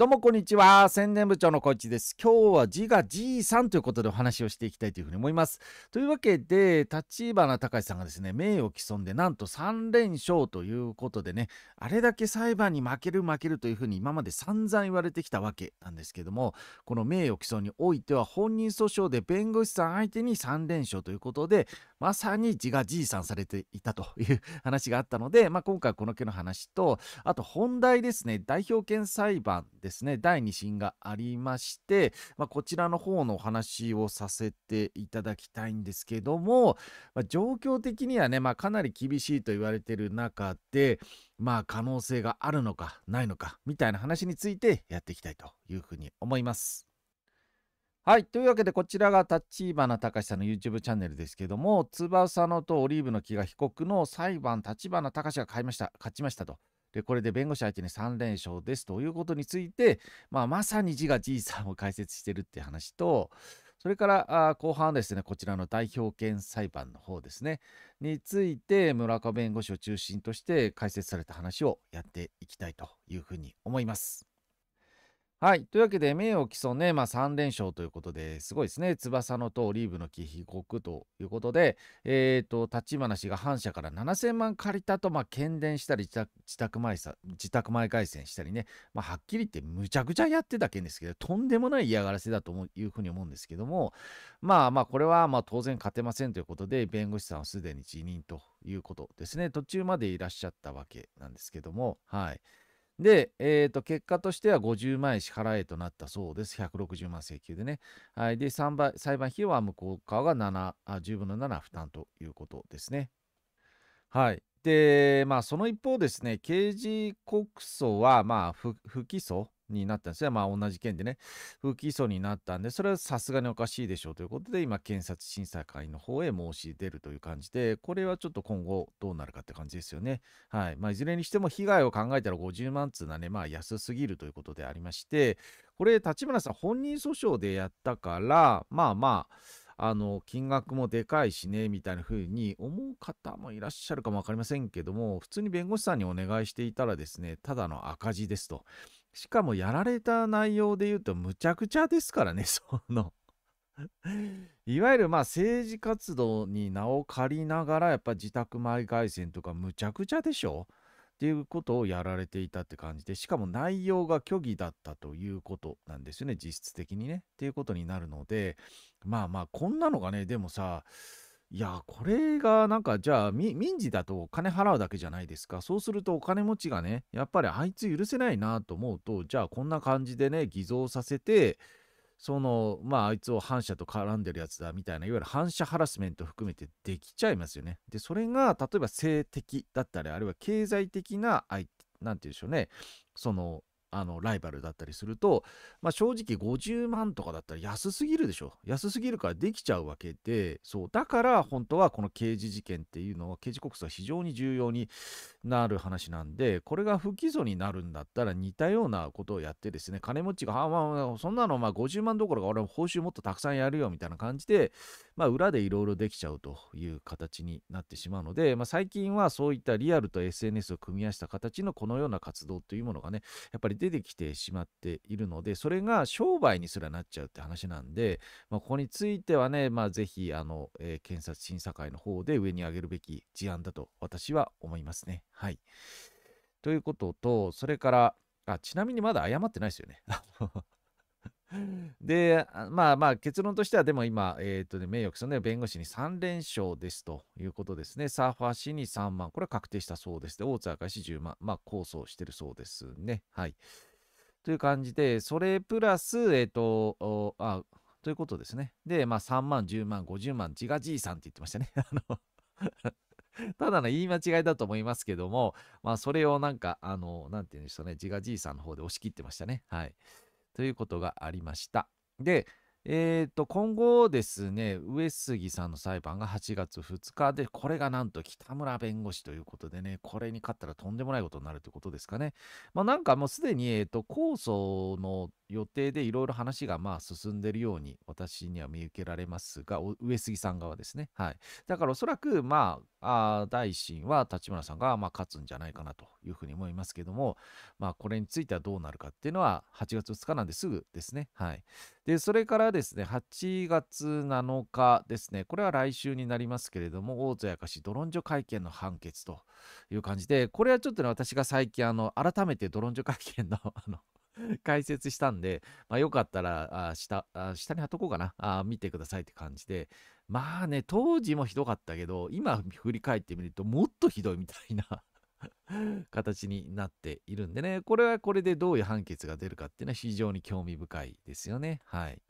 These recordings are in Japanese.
どうもこんにちは。宣伝部長のこいちです。今日は字が G さんということでお話をしていきたいというふうに思います。というわけで、立花隆さんがですね、名誉毀損でなんと3連勝ということでね、あれだけ裁判に負ける負けるというふうに今まで散々言われてきたわけなんですけども、この名誉毀損においては本人訴訟で弁護士さん相手に3連勝ということで、まさに字が G さんされていたという話があったので、まあ、今回この件の話と、あと本題ですね、代表権裁判ですね、第2審がありまして、まあ、こちらの方のお話をさせていただきたいんですけども、まあ、状況的にはね、まあ、かなり厳しいと言われている中で、まあ可能性があるのかないのかみたいな話についてやっていきたいというふうに思います。はい。というわけで、こちらが立花隆さんの YouTube チャンネルですけども、翼のとオリーブの木が被告の裁判、立花隆が買いました、勝ちましたと。で、これで弁護士相手に3連勝ですということについて、まあ、まさに字がじいさんを解説してるって話と、それからあ後半ですね、こちらの代表権裁判の方ですね、について村岡弁護士を中心として解説された話をやっていきたいというふうに思います。はい。というわけで、名誉毀損ね、まあ3連勝ということですごいですね。翼のとリーブの木被告ということで、えっ、ー、と、立花氏が反社から7000万借りたと、まあ、検伝したり自宅前さ、自宅前回線したりね、まあ、はっきり言ってむちゃくちゃやってた件ですけど、とんでもない嫌がらせだというふうに思うんですけども、まあまあ、これはまあ当然勝てませんということで、弁護士さんはすでに辞任ということですね。途中までいらっしゃったわけなんですけども、はい。で、えー、と結果としては50万円支払えとなったそうです。160万請求でね。はい、で倍、裁判費用は向こう側が7あ、10分の7負担ということですね。はい。で、まあ、その一方ですね、刑事告訴は、まあ不、不起訴になったんですね。まあ同じ件でね、不起訴になったんで、それはさすがにおかしいでしょうということで、今、検察審査会の方へ申し出るという感じで、これはちょっと今後どうなるかって感じですよね。はい。まあいずれにしても被害を考えたら50万つうのはね、まあ安すぎるということでありまして、これ、立花さん本人訴訟でやったから、まあまあ、あの金額もでかいしねみたいな風に思う方もいらっしゃるかも分かりませんけども普通に弁護士さんにお願いしていたらですねただの赤字ですとしかもやられた内容で言うとむちゃくちゃですからね、その。いわゆるまあ政治活動に名を借りながらやっぱ自宅前外線とかむちゃくちゃでしょ？っていうことをやられていたって感じでしかも内容が虚偽だったということなんですよね実質的にね。っていうことになるのでまあまあこんなのがねでもさいや、これがなんかじゃあ民事だとお金払うだけじゃないですか。そうするとお金持ちがね、やっぱりあいつ許せないなと思うと、じゃあこんな感じでね、偽造させて、その、まああいつを反社と絡んでるやつだみたいな、いわゆる反社ハラスメント含めてできちゃいますよね。で、それが例えば性的だったり、あるいは経済的な相手、なんて言うんでしょうね、そのあのライバルだったりすると、まあ、正直50万とかだったら安すぎるでしょ。安すぎるからできちゃうわけでそうだから本当はこの刑事事件っていうのは刑事告訴は非常に重要になる話なんでこれが不起訴になるんだったら似たようなことをやってですね金持ちがあ、まあ、そんなのまあ50万どころか俺も報酬もっとたくさんやるよみたいな感じで、まあ、裏でいろいろできちゃうという形になってしまうので、まあ、最近はそういったリアルと SNS を組み合わせた形のこのような活動というものがねやっぱり出てきてしまっているので、それが商売にすらなっちゃうって話なんで、まあ、ここについてはね、まあ、ぜひ、あの、えー、検察審査会の方で上に上げるべき事案だと私は思いますね。はい。ということと、それから、あ、ちなみにまだ謝ってないですよね。で、まあまあ結論としては、でも今、えっ、ー、とね、名誉毀損で弁護士に3連勝ですということですね。サーファー氏に3万、これは確定したそうです。で、大津赤石10万、まあ控訴してるそうですね。はい。という感じで、それプラス、えっ、ー、と、あ、ということですね。で、まあ3万、10万、50万、自画じいさんって言ってましたね。あの ただの言い間違いだと思いますけども、まあそれをなんか、あの、なんて言うんでしょうね、自画じいさんの方で押し切ってましたね。はい。ということがありました。で、えー、と今後ですね、上杉さんの裁判が8月2日で、これがなんと北村弁護士ということでね、これに勝ったらとんでもないことになるということですかね。まあ、なんかもうすでに、えー、と控訴の予定でいろいろ話がまあ進んでいるように私には見受けられますが、上杉さん側ですね。はい。だからおそらく、まあ、あ第一審は立花さんがまあ勝つんじゃないかなというふうに思いますけども、まあ、これについてはどうなるかっていうのは8月2日なんですぐですね。はい。で、それからですね、8月7日ですね、これは来週になりますけれども、大津やかしドロンジョ会見の判決という感じで、これはちょっとね、私が最近、あの、改めてドロンジョ会見のあの、解説したんで、まあ、よかったら、あ下あ下に貼っとこうかなあ。見てくださいって感じで。まあね、当時もひどかったけど、今振り返ってみると、もっとひどいみたいな 形になっているんでね、これはこれでどういう判決が出るかっていうのは非常に興味深いですよね。はい。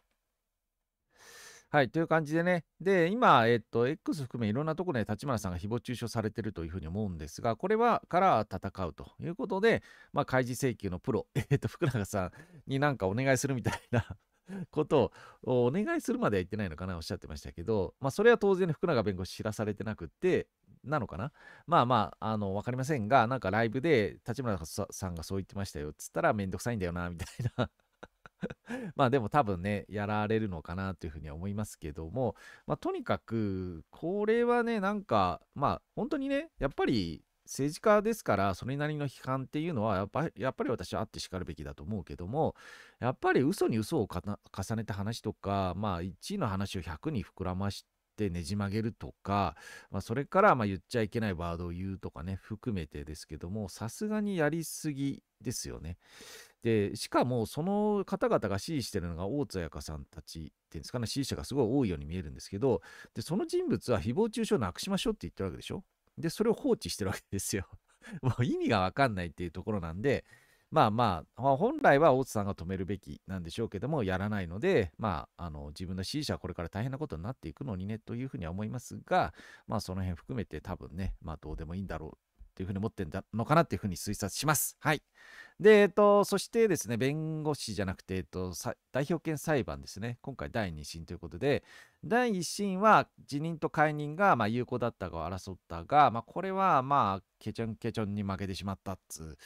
はい、という感じでね。で、今、えっと、X 含めいろんなところで立花さんが誹謗中傷されてるというふうに思うんですが、これは、から戦うということで、まあ、開示請求のプロ、えっと、福永さんになんかお願いするみたいな ことをお願いするまでは言ってないのかなおっしゃってましたけど、まあ、それは当然福永弁護士知らされてなくって、なのかな？まあまあ、あの、わかりませんが、なんかライブで立花さんがそう言ってましたよっつったらめんどくさいんだよな、みたいな。まあでも多分ね、やられるのかなというふうには思いますけども、まあとにかく、これはね、なんか、まあ本当にね、やっぱり政治家ですから、それなりの批判っていうのはやっぱ、やっぱり私はあってしかるべきだと思うけども、やっぱり嘘に嘘を重ねた話とか、まあ1位の話を100に膨らましてねじ曲げるとか、まあ、それからま言っちゃいけないワードを言うとかね、含めてですけども、さすがにやりすぎですよね。で、しかもその方々が支持してるのが大津彩香さんたちっていうんですかね、支持者がすごい多いように見えるんですけど、で、その人物は誹謗中傷なくしましょうって言ってるわけでしょで、それを放置してるわけですよ。もう意味がわかんないっていうところなんで、まあまあ、本来は大津さんが止めるべきなんでしょうけども、やらないので、まあ、あの自分の支持者はこれから大変なことになっていくのにね、というふうには思いますが、まあその辺含めて多分ね、まあどうでもいいんだろうっていうふうに思ってんだのかなっていうふうに推察します。はい。で、えっと、そしてですね、弁護士じゃなくて、えっと、代表権裁判ですね。今回第2審ということで、第1審は辞任と解任が、まあ、有効だったかを争ったが、まあ、これは、まあ、ケチョンケチョンに負けてしまったっつう、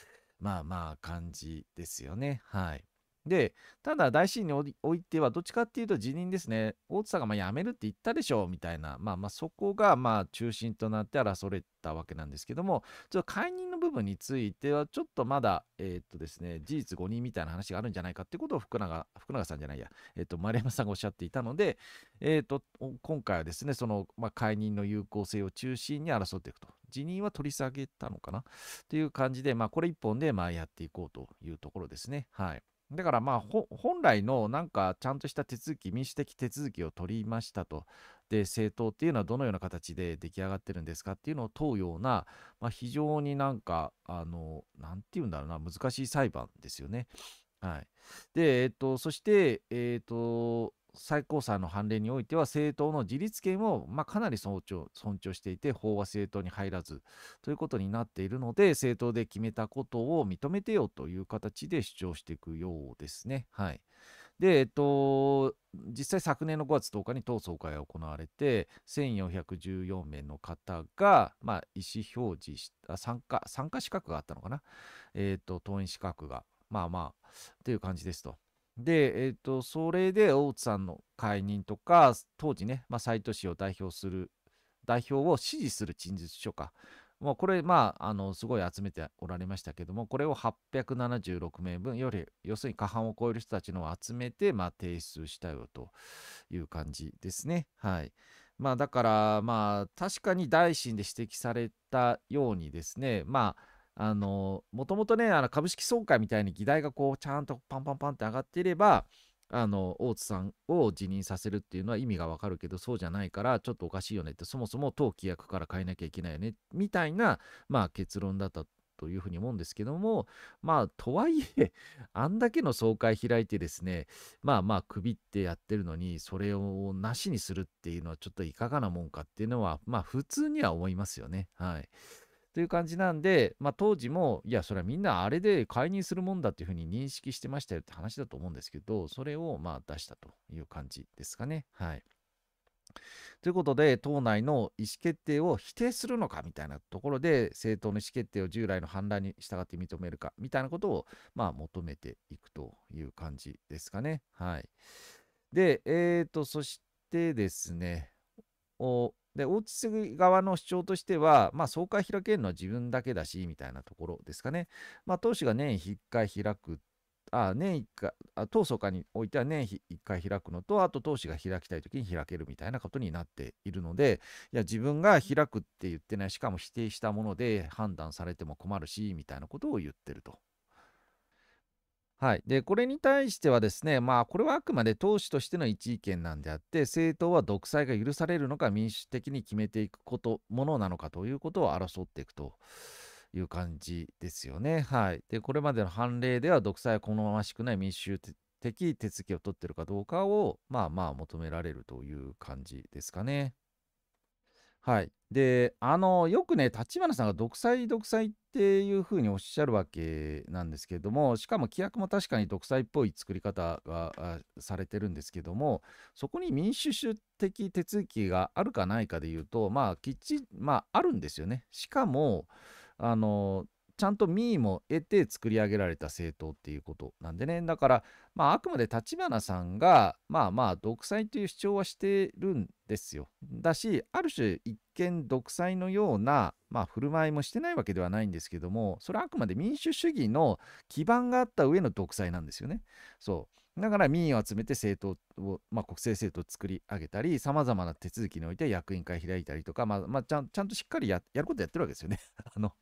まあまあ感じですよね。はい。で、ただ大審においては、どっちかっていうと辞任ですね。大津さんがま辞めるって言ったでしょうみたいな、まあまあそこがまあ中心となって争われたわけなんですけども、ちょっと解任の部分については、ちょっとまだ、えー、っとですね、事実誤認みたいな話があるんじゃないかってことを福永、福永さんじゃないや、えー、っと、丸山さんがおっしゃっていたので、えー、っと、今回はですね、その、まあ、解任の有効性を中心に争っていくと。辞任は取り下げたのかな？っていう感じで、まあ、これ一本でまあやっていこうというところですね。はい。だからまあ本来のなんかちゃんとした手続き、民主的手続きを取りましたと。で、政党っていうのはどのような形で出来上がってるんですかっていうのを問うような、まあ、非常になんか、あの、なんて言うんだろうな、難しい裁判ですよね。はい。で、えっと、そして、えっと、最高裁の判例においては政党の自立権を、まあ、かなり尊重尊重していて法は政党に入らずということになっているので政党で決めたことを認めてよという形で主張していくようですね。はい、で、えっと、実際昨年の5月10日に党総会が行われて1414名の方が、まあ、意思表示した参加参加資格があったのかな、えっと党員資格がまあまあという感じですと。で、えっ、ー、と、それで大津さんの解任とか、当時ね、まあ、斉藤氏を代表する、代表を支持する陳述書か。もうこれ、まあ、あの、すごい集めておられましたけども、これを876名分より、要するに過半を超える人たちのを集めて、まあ、提出したよという感じですね。はい。まあ、だから、まあ、確かに大臣で指摘されたようにですね、まあ、あの、もともとね、あの株式総会みたいに議題がこう、ちゃんとパンパンパンって上がっていれば、あの、大津さんを辞任させるっていうのは意味がわかるけど、そうじゃないから、ちょっとおかしいよねって、そもそも当規約から変えなきゃいけないよね、みたいな、まあ結論だったというふうに思うんですけども、まあ、とはいえ、あんだけの総会開いてですね、まあまあ、首ってやってるのに、それをなしにするっていうのは、ちょっといかがなもんかっていうのは、まあ、普通には思いますよね。はい。という感じなんで、まあ、当時も、いや、それはみんなあれで解任するもんだっていうふうに認識してましたよって話だと思うんですけど、それをまあ出したという感じですかね。はい。ということで、党内の意思決定を否定するのかみたいなところで、政党の意思決定を従来の反乱に従って認めるかみたいなことを、まあ、求めていくという感じですかね。はい。で、えーと、そしてですね、おで大津側の主張としては、まあ、総会開けるのは自分だけだし、みたいなところですかね。まあ、党首が年1回開くあ年1回あ当総会においては年1回開くのとあと党首が開きたい時に開けるみたいなことになっているのでいや自分が開くって言ってないしかも否定したもので判断されても困るしみたいなことを言ってると。はい、でこれに対してはですね、まあ、これはあくまで党首としての一意見なんであって、政党は独裁が許されるのか、民主的に決めていくこと、ものなのかということを争っていくという感じですよね。はい。で、これまでの判例では独裁は好ましくない民主的手続きを取っているかどうかを、まあまあ求められるという感じですかね。はい。で、あの、よくね、立花さんが独裁、独裁っていうふうにおっしゃるわけなんですけれども、しかも規約も確かに独裁っぽい作り方がされてるんですけども、そこに民主主的手続きがあるかないかでいうと、まあ、きっちり、まあ、あるんですよね。しかも、あのちゃんと民意も得て作り上げられた政党っていうことなんでねだからまああくまで立花さんがまあまあ独裁という主張はしてるんですよ。だしある種一見独裁のようなまあ振る舞いもしてないわけではないんですけどもそれはあくまで民主主義の基盤があった上の独裁なんですよね。そう。だから民意を集めて政党を、まあ、国政政党を作り上げたり、さまざまな手続きにおいて役員会開いたりとか、まあまあ、ちゃんちゃんとしっかりやることやってるわけですよね。あの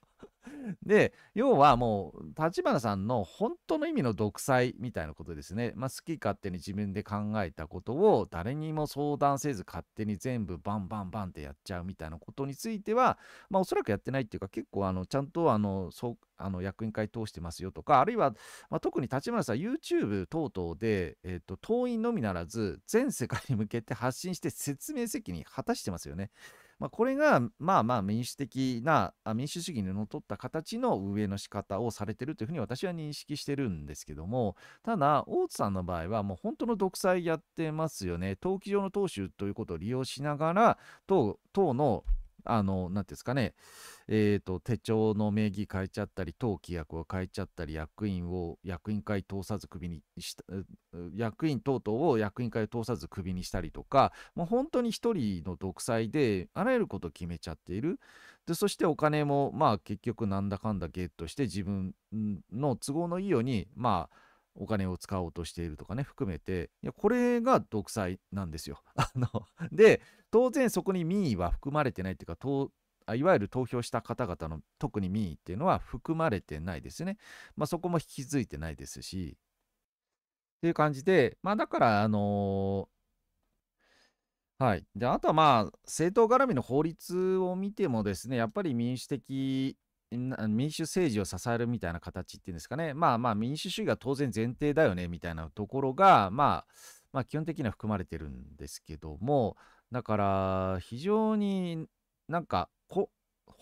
で、要はもう、立花さんの本当の意味の独裁みたいなことですね。まあ、好き勝手に自分で考えたことを誰にも相談せず勝手に全部バンバンバンってやっちゃうみたいなことについては、まあ、おそらくやってないっていうか、結構あのちゃんとあのそうあの役員会通してますよとか、あるいは、まあ、特に立花さん、YouTube 等々で、えーと、党員のみならず、全世界に向けて発信して説明責任果たしてますよね。まあ、これがまあまあ民主的な民主主義にのっとった形の運営の仕方をされてるというふうに私は認識してるんですけどもただ大津さんの場合はもう本当の独裁やってますよね。登記上の党首ということを利用しながら党のあの、なんていうんですかね、えっ、ー、と、手帳の名義変えちゃったり、当規約を変えちゃったり、役員を役員会通さずクビにした、役員等々を役員会を通さずクビにしたりとか、もう本当に一人の独裁で、あらゆることを決めちゃっている。で、そしてお金も、まあ結局なんだかんだゲットして、自分の都合のいいように、まあ、お金を使おうとしているとかね、含めて、いや、これが独裁なんですよ。あの、で、当然そこに民意は含まれてないっていうか、いわゆる投票した方々の特に民意っていうのは含まれてないですね。まあそこも引き継いでないですし、っていう感じで、まあだから、あのー、はい。で、あとはまあ、政党絡みの法律を見てもですね、やっぱり民主的民主政治を支えるみたいな形っていうんですかね、まあまあ民主主義が当然前提だよねみたいなところが、まあ、まあ基本的には含まれてるんですけども、だから非常になんかこ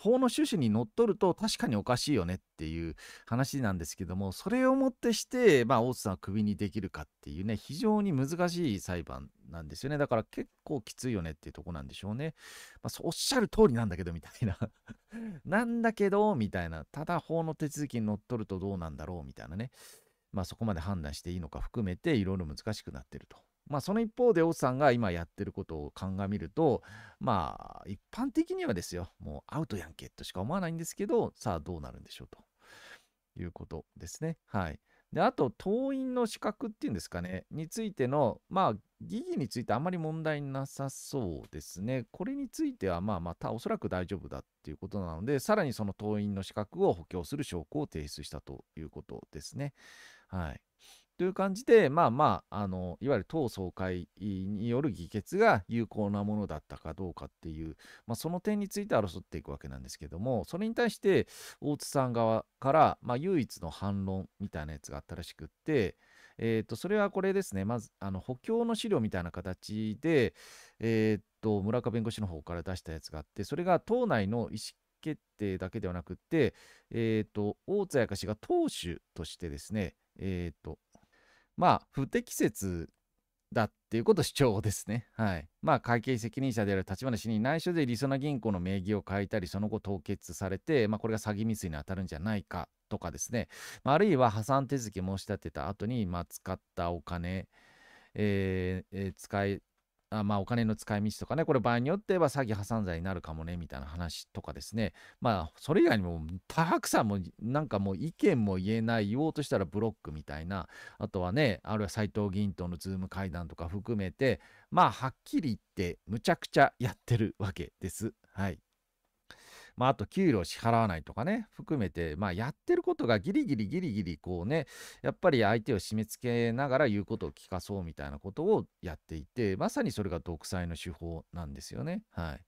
法の趣旨にのっとると確かにおかしいよねっていう話なんですけどもそれをもってして、まあ、大津さんをクビにできるかっていうね非常に難しい裁判なんですよね。だから結構きついよねっていうとこなんでしょうね、まあ、おっしゃる通りなんだけどみたいな。なんだけどみたいな。ただ法の手続きにのっとるとどうなんだろうみたいなね。まあそこまで判断していいのか含めていろいろ難しくなってると。まあ、その一方で、大津さんが今やってることを鑑みると、まあ、一般的にはですよ、もうアウトやんけとしか思わないんですけど、さあどうなるんでしょうということですね。はい。で、あと、党員の資格っていうんですかね、についての、まあ、疑義についてあまり問題なさそうですね。これについては、まあまたおそらく大丈夫だっていうことなので、さらにその党員の資格を補強する証拠を提出したということですね。はい。という感じで、まあまあ、あのいわゆる党総会による議決が有効なものだったかどうかっていう、まあ、その点について争っていくわけなんですけども、それに対して大津さん側から、まあ、唯一の反論みたいなやつがあったらしくって、えー、とそれはこれですね、まずあの補強の資料みたいな形で、えー、と村岡弁護士の方から出したやつがあって、それが党内の意思決定だけではなくって、えー、と大津彩香氏が党首としてですね、えー、とまあ、不適切だっていうこと主張ですね。はい。まあ、会計責任者である立花氏に内緒でりそな銀行の名義を変えたり、その後凍結されて、まあ、これが詐欺未遂に当たるんじゃないかとかですね、まあ、あるいは破産手続き申し立てた後に、まあ、使ったお金、えーえー、使いあまあ、お金の使い道とかね、これ場合によっては詐欺破産罪になるかもね、みたいな話とかですね。まあ、それ以外にも、たくさんも、なんかもう意見も言えない、言おうとしたらブロックみたいな、あとはね、あるいは斎藤議員とのズーム会談とか含めて、まあ、はっきり言って、むちゃくちゃやってるわけです。はい。まあ、あと給料支払わないとかね、含めて、まあ、やってることがギリギリギリギリこうね、やっぱり相手を締め付けながら言うことを聞かそうみたいなことをやっていて、まさにそれが独裁の手法なんですよね。はい。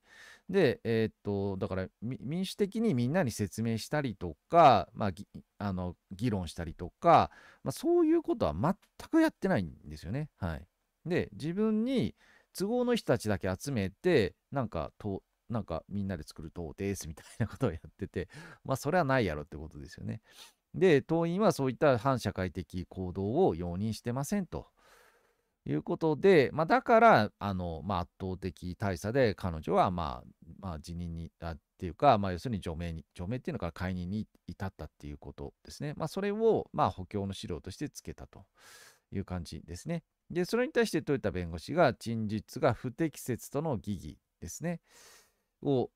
で、えー、っと、だから民主的にみんなに説明したりとか、まあ、あの議論したりとか、まあ、そういうことは全くやってないんですよね。はい。で、自分に都合の人たちだけ集めて、なんかとなんかみんなで作る党ですみたいなことをやってて、まあそれはないやろってことですよね。で、党員はそういった反社会的行動を容認してませんということで、まあ、だから、あの、まあ、圧倒的大差で彼女は、まあ、まあ、辞任に、あっていうか、まあ、要するに除名に、除名っていうのから解任に至ったっていうことですね。まあ、それを、まあ、補強の資料としてつけたという感じですね。で、それに対して豊田弁護士が、陳述が不適切との疑義ですね。を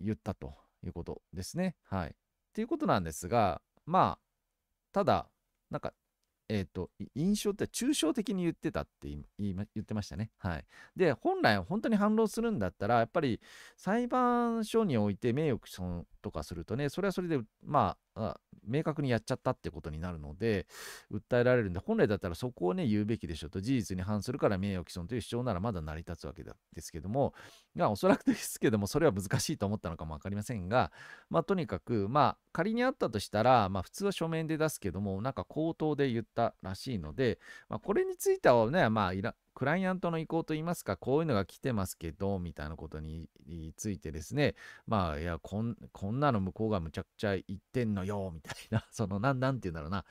言ったということですね。はい。っていうことなんですが、まあ、ただ、なんか、えっ、ー、と、印象って抽象的に言ってたって言ってましたね。はい。で、本来本当に反論するんだったら、やっぱり裁判所において名誉毀損とかするとね、それはそれで、まあ、明確にやっちゃったってことになるので、訴えられるんで、本来だったらそこをね、言うべきでしょと、事実に反するから名誉毀損という主張ならまだ成り立つわけですけども、まあ、おそらくですけども、それは難しいと思ったのかも分かりませんが、まあ、とにかく、まあ、仮にあったとしたら、まあ、普通は書面で出すけども、なんか口頭で言ったらしいので、まあ、これについてはね、まあ、クライアントの意向といいますか、こういうのが来てますけど、みたいなことについてですね、まあ、いや、こんこんなの向こうがむちゃくちゃ言ってんのよ、みたいな、その、なん、なんて言うんだろうな、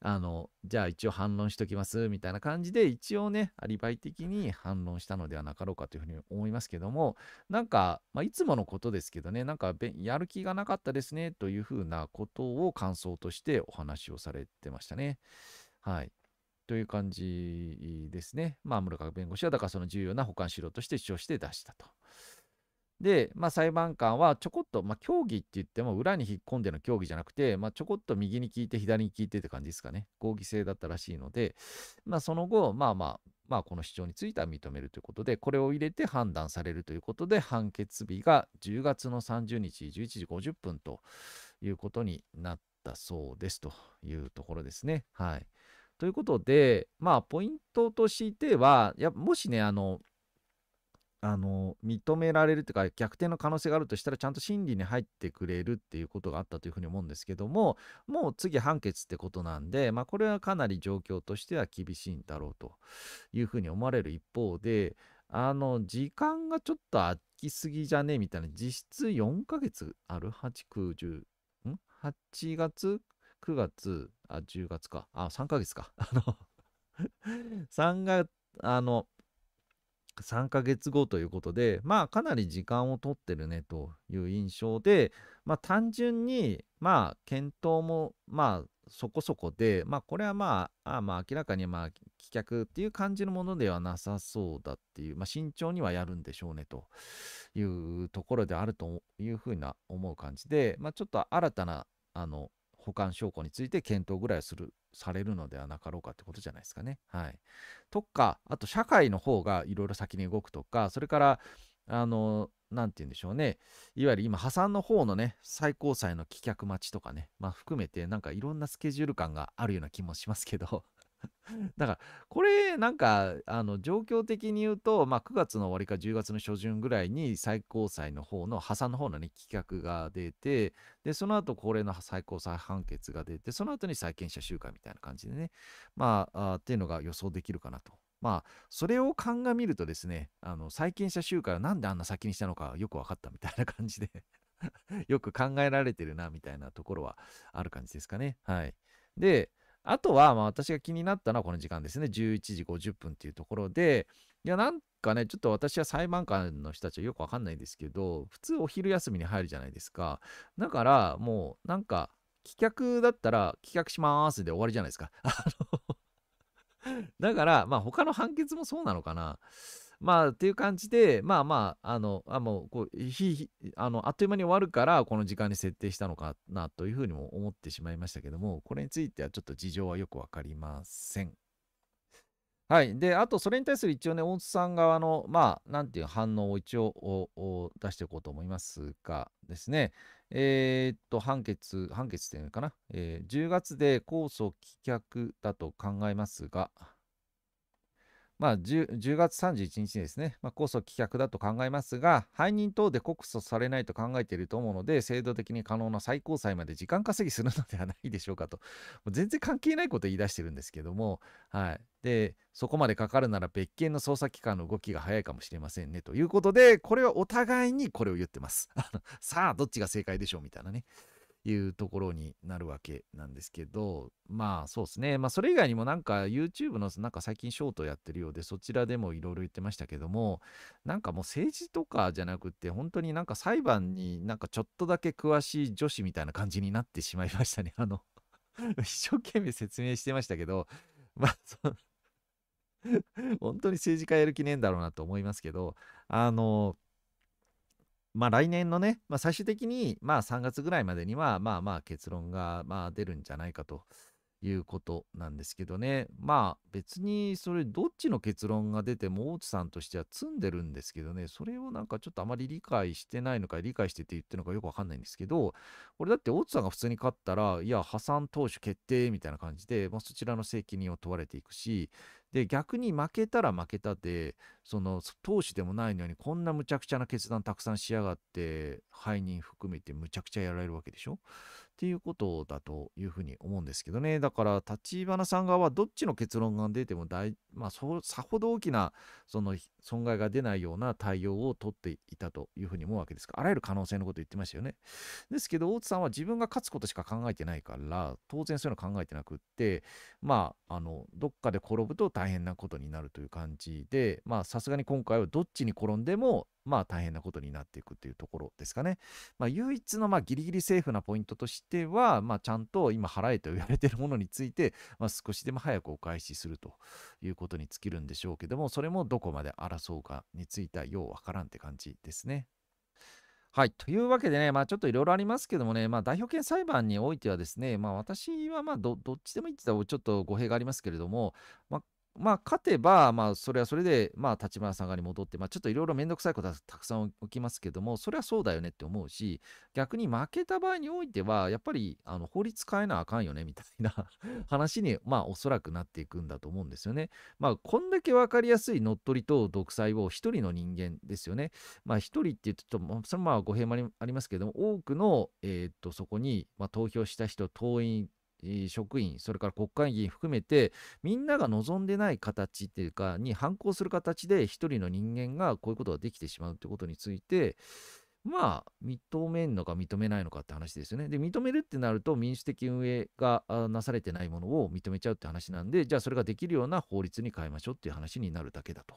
あの、じゃあ一応反論しときます、みたいな感じで、一応ね、アリバイ的に反論したのではなかろうかというふうに思いますけども、なんか、まあ、いつものことですけどね、なんか、やる気がなかったですね、というふうなことを感想としてお話をされてましたね。はい。という感じですね。まあ、村川弁護士は、だからその重要な保管資料として主張して出したと。で、まあ、裁判官はちょこっと、まあ、競技って言っても裏に引っ込んでの競技じゃなくて、まあ、ちょこっと右に聞いて左に聞いてって感じですかね。合議制だったらしいので、まあ、その後、まあまあ、まあ、この主張については認めるということで、これを入れて判断されるということで、判決日が10月の30日11時50分ということになったそうですというところですね。はい。ということで、まあ、ポイントとしては、やもしね、あの、あの認められるというか逆転の可能性があるとしたらちゃんと審理に入ってくれるっていうことがあったというふうに思うんですけどももう次判決ってことなんで、まあ、これはかなり状況としては厳しいんだろうというふうに思われる一方であの時間がちょっと空きすぎじゃねみたいな実質4ヶ月ある？8、9、10ん ?8 月9月、あ、10月か。あ、3ヶ月か。あの3月、あの、3ヶ月後ということで、まあかなり時間を取ってるねという印象で、まあ単純に、まあ検討も、まあそこそこで、まあこれはまあ、あまあ明らかにまあ棄却っていう感じのものではなさそうだっていう、まあ慎重にはやるんでしょうねというところであるというふうな思う感じで、まあちょっと新たな、あの、保管証拠について検討ぐらいするされるのではなかろうかってことじゃないですかね。はい。とか、あと社会の方がいろいろ先に動くとか、それから、あの、なんて言うんでしょうね。いわゆる今、破産の方のね、最高裁の棄却待ちとかね、まあ含めて、なんかいろんなスケジュール感があるような気もしますけど だから、これ、なんか、あの、状況的に言うと、まあ、9月の終わりか10月の初旬ぐらいに最高裁の方の破産の方のね、棄却が出て、で、その後、これの最高裁判決が出て、その後に債権者集会みたいな感じでね、まあ、あっていうのが予想できるかなと。まあ、それを鑑みるとですね、あの、債権者集会はなんであんな先にしたのかよく分かったみたいな感じで よく考えられてるな、みたいなところはある感じですかね。はい。で、あとは、まあ、私が気になったのはこの時間ですね。11時50分っていうところで、いや、なんかね、ちょっと私は裁判官の人たちはよくわかんないんですけど、普通お昼休みに入るじゃないですか。だから、もう、なんか、棄却だったら、棄却しますで終わりじゃないですか。だから、まあ、他の判決もそうなのかな。まあ、っていう感じで、まあまあ、あの、あもうこうひあのあっという間に終わるから、この時間に設定したのかなというふうにも思ってしまいましたけども、これについてはちょっと事情はよくわかりません。はい。で、あと、それに対する一応ね、大津さん側の、まあ、なんていう反応を一応出していこうと思いますがですね、えー、っと、判決、判決っていうのかな、えー、10月で控訴棄却だと考えますが、まあ10、10, 月31日ですね、まあ、控訴棄却だと考えますが、背任等で告訴されないと考えていると思うので、制度的に可能な最高裁まで時間稼ぎするのではないでしょうかと、全然関係ないことを言い出してるんですけども、はい。で、そこまでかかるなら別件の捜査機関の動きが早いかもしれませんねということで、これはお互いにこれを言ってます。さあ、どっちが正解でしょうみたいなね。いうところになるわけなんですけど、まあそうですね。まあそれ以外にもなんか YouTube のなんか最近ショートやってるようで、そちらでもいろいろ言ってましたけども、なんかもう政治とかじゃなくて、本当になんか裁判になんかちょっとだけ詳しい女子みたいな感じになってしまいましたね。あの 一生懸命説明してましたけど、まあそ本当に政治家やる気ねえんだろうなと思いますけど、あの、まあ来年のね、まあ、最終的にまあ3月ぐらいまでにはまあまあ結論がまあ出るんじゃないかと。いうことなんですけどね。まあ別にそれどっちの結論が出ても大津さんとしては積んでるんですけどね、それをなんかちょっとあまり理解してないのか理解してって言ってるのかよくわかんないんですけど、これだって大津さんが普通に勝ったら、いや破産投手決定みたいな感じで、まあ、そちらの責任を問われていくし、で逆に負けたら負けたでその投手でもないのにこんなむちゃくちゃな決断たくさんしやがって背任含めてむちゃくちゃやられるわけでしょっていうことだというふうに思うんですけどね。だから立花さん側はどっちの結論が出ても大、まあ、さほど大きなその損害が出ないような対応を取っていたというふうに思うわけですか。らあらゆる可能性のことを言ってましたよね。ですけど大津さんは自分が勝つことしか考えてないから当然そういうの考えてなくってまああのどっかで転ぶと大変なことになるという感じで、まあさすがに今回はどっちに転んでも、まあ大変なことになっていくっていうところですかね。まあ唯一のまあギリギリセーフなポイントとしては、まあちゃんと今払えと言われているものについて、まあ少しでも早くお返しするということに尽きるんでしょうけども、それもどこまで争うかについてはようわからんって感じですね。はい。というわけでね、まあちょっといろいろありますけどもね、まあ代表権裁判においてはですね、まあ私はまあどっちでもいいって言ったらちょっと語弊がありますけれども、まあまあ、勝てば、まあ、それはそれで、まあ、立花さん側に戻って、まあ、ちょっといろいろめんどくさいことはたくさん起きますけども、それはそうだよねって思うし、逆に負けた場合においては、やっぱりあの法律変えなあかんよねみたいな 話に、まあ、おそらくなっていくんだと思うんですよね。まあ、こんだけ分かりやすい乗っ取りと独裁を一人の人間ですよね。まあ、一人って言うと、それまあ語弊もありますけども、多くの、えー、っとそこに、まあ、投票した人、党員、職員、それから国会議員含めて、みんなが望んでない形っていうか、に反抗する形で一人の人間がこういうことができてしまうってことについて、まあ、認めんのか認めないのかって話ですよね。で、認めるってなると、民主的運営がなされてないものを認めちゃうって話なんで、じゃあそれができるような法律に変えましょうっていう話になるだけだと。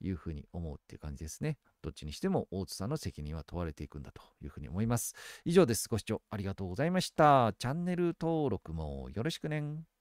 いうふうに思うっていう感じですね。どっちにしても大津さんの責任は問われていくんだというふうに思います。以上です。ご視聴ありがとうございました。チャンネル登録もよろしくね。